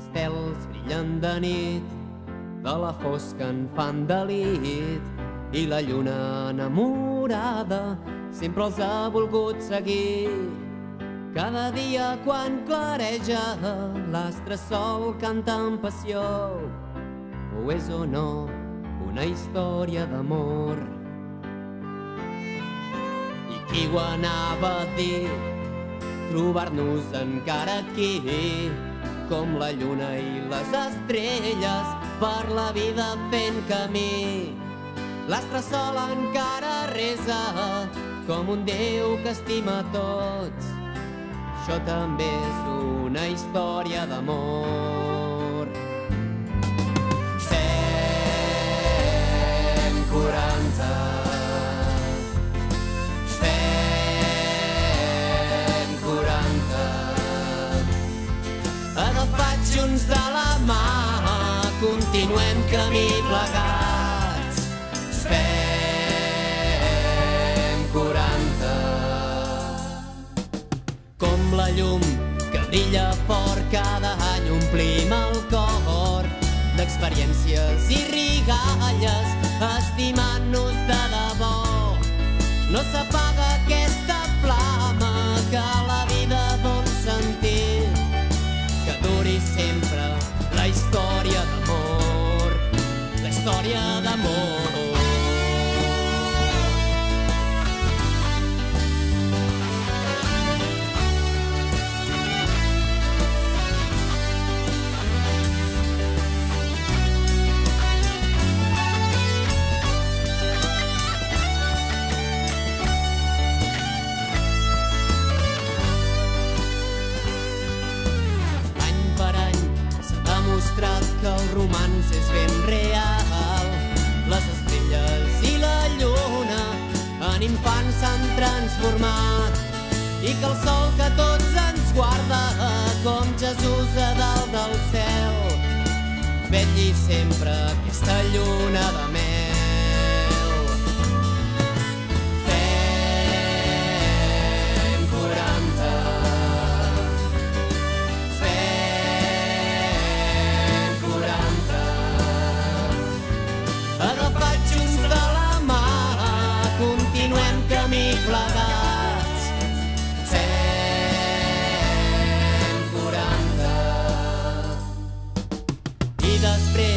estels brillen de nit, de la fosca en fan delit i la lluna enamorada sempre els ha volgut seguir. Cada dia quan clareja l'astre sol canta amb passió o és o no una història d'amor. I qui ho anava a dir trobar-nos encara aquí com la lluna i les estrelles per la vida fent camí. L'astre sol encara resa com un Déu que estima a tots. Això també és una història d'amor. 140 Agafats junts de la mà Continuem camí plegats Fem 40 Com la llum que brilla fort cada any omplim el cor d'experiències i rigalles estimant-nos de debò. No s'apaga aquesta la història d'amor. Any per any s'ha demostrat que el romanç és ben real. Infants s'han transformat i que el sol que tots ens guarda com Jesús a dalt del cel vetlli sempre aquesta lluna de mel. I després